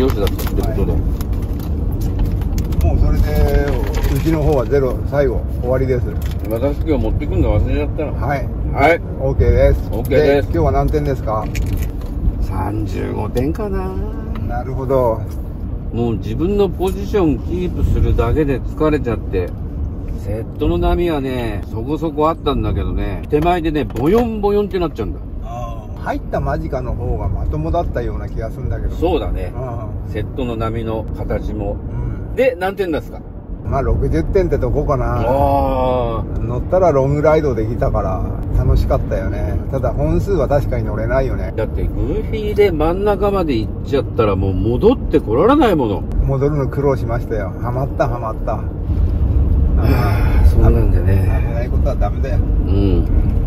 よしだったってことで、もうそれでうちの方はゼロ最後終わりです。私今日持ってくるの忘れちゃったの。はい。はい。OK です。OK です。今日は何点ですか？35点かな。なるほど。もう自分のポジションキープするだけで疲れちゃってセットの波はねそこそこあったんだけどね。手前でねボヨンボヨンってなっちゃうんだ入った間近の方がまともだったような気がするんだけど。そうだね。うセットの波の形も。ん、うん、で何点ですか？まあ60点ってとこかな。乗ったらロングライドできたから楽しかったよね。ただ本数は確かに乗れないよね。だってグーフィーで真ん中まで行っちゃったらもう戻ってこられないもの。戻るの苦労しましたよ。ハマったハマった。ああそうなんだ危ね。ないことはダメだよ。うん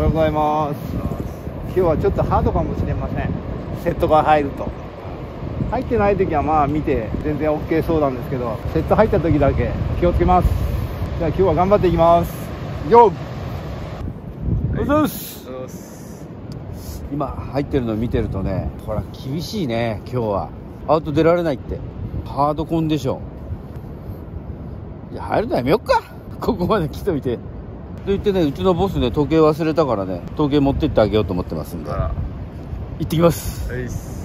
おはようございます。今日はちょっとハードかもしれません。セットが入ると。入ってない時はまあ見て全然 OK そうなんですけどセット入った時だけ。気をつけます。じゃあ今日は頑張っていきます。よっおはい今入ってるの見てるとねほら厳しいね今日は。アウト出られないって。ハードコンディション。いや入るのやめよっか。ここまで来てみてと言ってねうちのボスね時計忘れたからね時計持ってってあげようと思ってますんで。行ってきます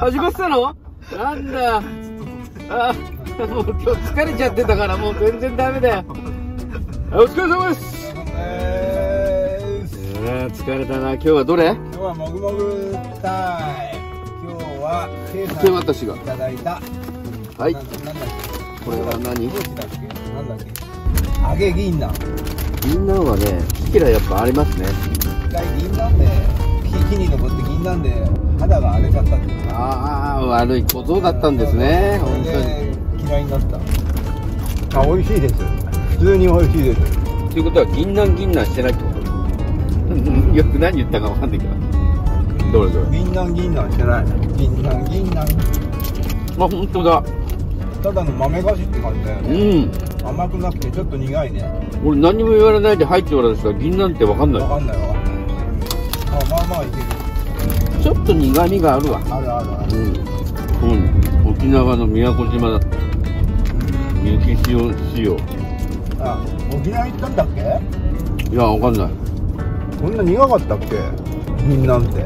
始まったの？なんだ。あもう今日疲れちゃってたからもう全然ダメだよ。あお疲れ様です。えーあー疲れたな。今日はどれ？今日はもぐもぐタイム。今日はケイさん手渡しが。いただいた。はい。ななんだっけ？これは何？どうしたっけ？なんだっけ？揚げ銀杏。銀杏はねキキラやっぱありますね。一回銀杏で木木に登って銀杏で肌が荒れちゃったっていうかああ悪い小僧だったんですね。そ本当に。嫌いになった。あ美味しいです普通に美味しいです。ということは銀杏銀杏してないってこと？よく何言ったかわかんないけど。どれどれ？銀杏銀杏してない。銀杏銀杏。あ本当だ。ただの豆菓子って感じだようね、ん。甘くなくてちょっと苦いね。俺何も言われないで入っておられたら銀なんて分かんない。わかんないわかんない。あまあまあいけるちょっと苦みがあるわ。あるあるある。うん、うん、沖縄の宮古島だった雪塩塩。あ沖縄行ったんだっけ？いや分かんない。こんな苦かったっけ？銀なんて。う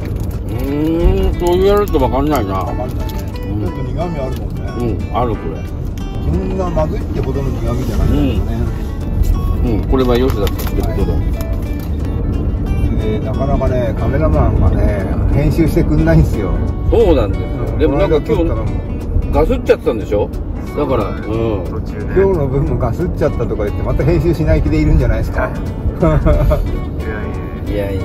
ーんそう言われると分かんないな。わかんないね、うん。ちょっと苦味あるもんね、うんあるこれ。そんなまずいってほどの苦味じゃないんだよね、うん。これはよしだったってことだ、でなかなかねカメラマンがね編集してくんないんですよ、そうなんですよ、でもなんか今日ガスっちゃってたんでしょ？だからうん。途中ね今日の分もガスっちゃったとか言ってまた編集しない気でいるんじゃないですか。いやいや。いや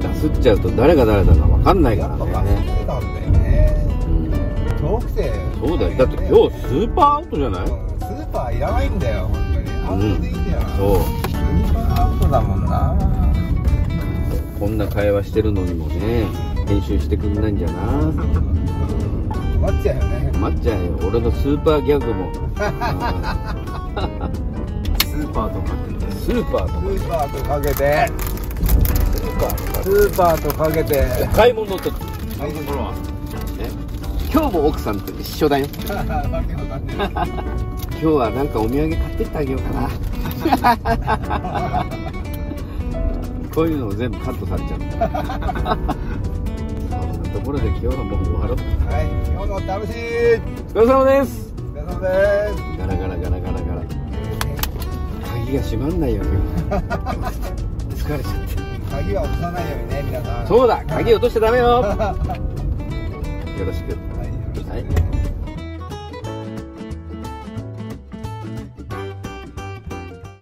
ガスっちゃうと誰が誰だか分かんないからね。てたんだよね。うん遠くてそうだよ。だって今日スーパーアウトじゃない？うんスーパーいらないんだよ本当に。アウトでいいんだよ。な、そう。スーパーアウトだもんなこんな会話してるのにもね編集してくんないんじゃな。困っちゃうよね。待っちゃうよ。俺のスーパーギャグも。スーパーとかって。スーパーとスーパーとかけて。スーパーとかけて。か買い物とか。買い物は。ね今日も奥さんと一緒だよ。今日はなんかお土産買ってってあげようかなこういうのを全部カットされちゃう。そんなところで今日のもう終わろう。はい今日も楽しい。お疲れ様です。お疲れ様です。ガラガラガラガラガラ。鍵が閉まんないよ 今日疲れちゃって鍵は落とさないようにね皆さん。そうだ鍵落としちゃダメよ。よろしく。はいよろしく。ね